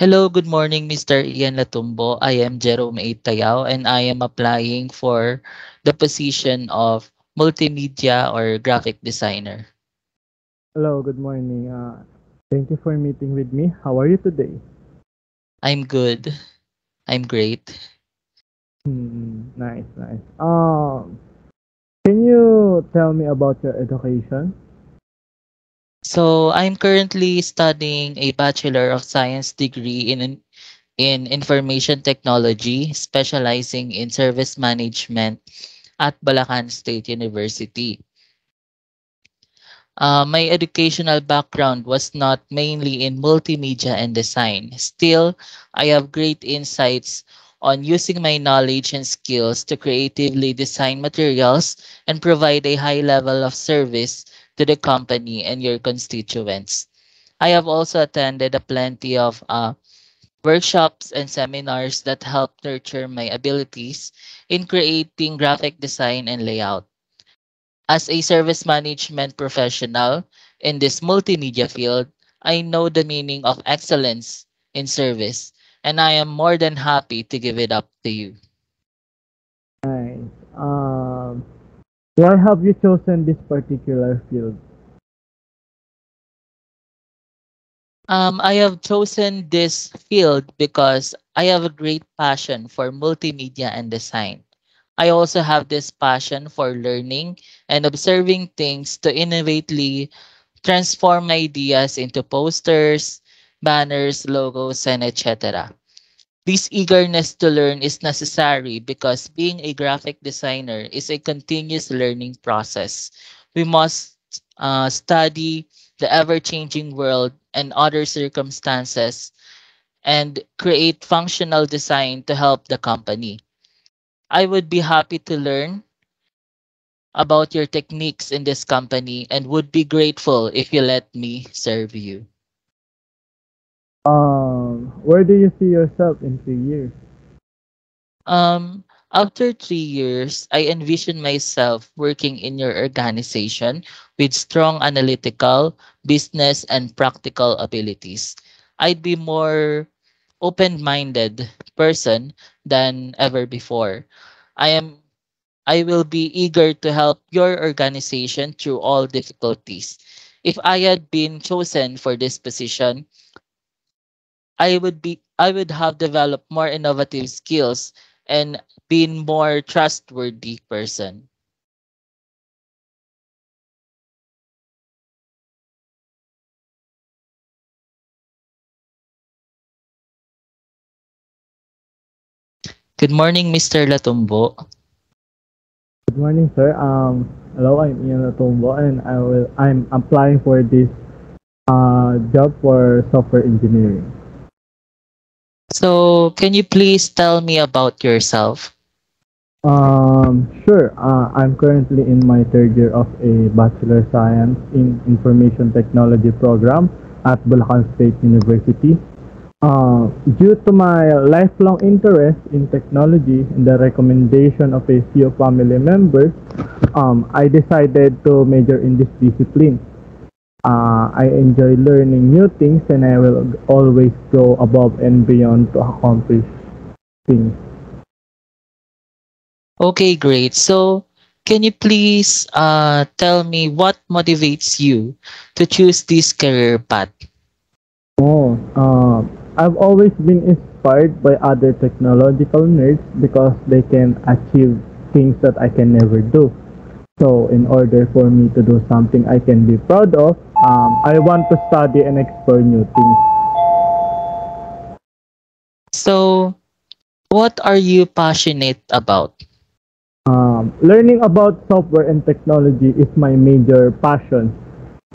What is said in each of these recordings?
Hello, good morning, Mr. Ian Latumbo. I am Jerome A. Tayao and I am applying for the position of multimedia or graphic designer. Hello, good morning. Uh, thank you for meeting with me. How are you today? I'm good. I'm great. Hmm, nice, nice. Um, can you tell me about your education? So I'm currently studying a Bachelor of Science degree in in Information Technology, specializing in service management at Bulacan State University. Uh, my educational background was not mainly in multimedia and design. Still, I have great insights on using my knowledge and skills to creatively design materials and provide a high level of service to the company and your constituents. I have also attended a plenty of uh, workshops and seminars that help nurture my abilities in creating graphic design and layout. As a service management professional in this multimedia field, I know the meaning of excellence in service, and I am more than happy to give it up to you. Nice. Um, why have you chosen this particular field? Um, I have chosen this field because I have a great passion for multimedia and design. I also have this passion for learning and observing things to innovatively transform ideas into posters, banners, logos, and etc. This eagerness to learn is necessary because being a graphic designer is a continuous learning process. We must uh, study the ever changing world and other circumstances and create functional design to help the company. I would be happy to learn about your techniques in this company and would be grateful if you let me serve you. Um, where do you see yourself in three years? Um, after three years, I envision myself working in your organization with strong analytical, business, and practical abilities. I'd be more open-minded person than ever before. I am I will be eager to help your organization through all difficulties. If I had been chosen for this position, I would be I would have developed more innovative skills and been more trustworthy person. Good morning, Mr. Latumbo. Good morning, sir. Um, hello, I'm Ian Latumbo, and I will. I'm applying for this uh, job for software engineering. So, can you please tell me about yourself? Um, sure. Uh, I'm currently in my third year of a Bachelor Science in Information Technology program at Bulacan State University. Uh, due to my lifelong interest in technology and the recommendation of a few family members, um, I decided to major in this discipline. Uh, I enjoy learning new things and I will always go above and beyond to accomplish things. Okay, great. So, can you please uh, tell me what motivates you to choose this career path? Oh, uh, I've always been inspired by other technological nerds because they can achieve things that I can never do. So, in order for me to do something I can be proud of, um, I want to study and explore new things. So, what are you passionate about? Um, learning about software and technology is my major passion.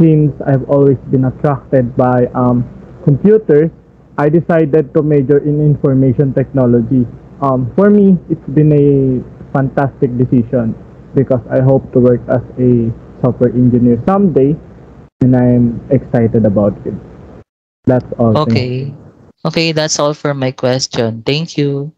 Since I've always been attracted by um, computers, I decided to major in information technology. Um, for me, it's been a fantastic decision because I hope to work as a software engineer someday and I'm excited about it. That's all. Okay. Okay, that's all for my question. Thank you.